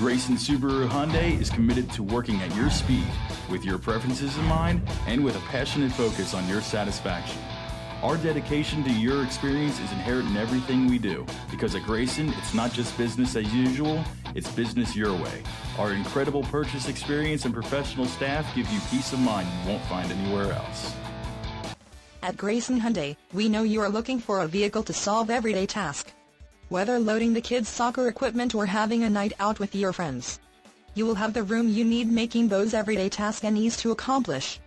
Grayson Subaru Hyundai is committed to working at your speed, with your preferences in mind, and with a passionate focus on your satisfaction. Our dedication to your experience is inherent in everything we do, because at Grayson, it's not just business as usual, it's business your way. Our incredible purchase experience and professional staff give you peace of mind you won't find anywhere else. At Grayson Hyundai, we know you are looking for a vehicle to solve everyday tasks. Whether loading the kids' soccer equipment or having a night out with your friends, you will have the room you need making those everyday tasks an ease to accomplish.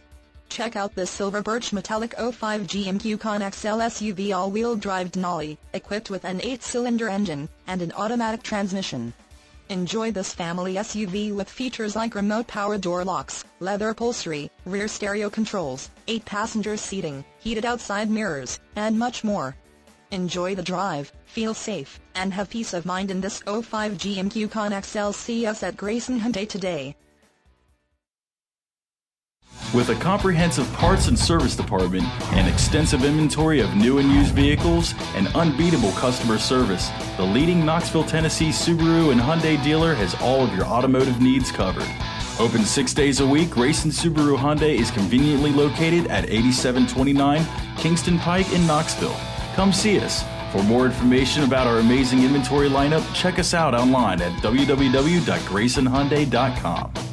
Check out this silver birch metallic 05 GM Yukon XL SUV all-wheel drive Denali, equipped with an 8-cylinder engine and an automatic transmission. Enjoy this family SUV with features like remote power door locks, leather upholstery, rear stereo controls, 8 passenger seating, heated outside mirrors, and much more. Enjoy the drive, feel safe, and have peace of mind in this 05 GM Yukon XL CS at Grayson Hyundai today. With a comprehensive parts and service department, an extensive inventory of new and used vehicles, and unbeatable customer service, the leading Knoxville, Tennessee Subaru and Hyundai dealer has all of your automotive needs covered. Open six days a week, Grayson Subaru Hyundai is conveniently located at 8729 Kingston Pike in Knoxville. Come see us. For more information about our amazing inventory lineup, check us out online at www.graysonhyundai.com.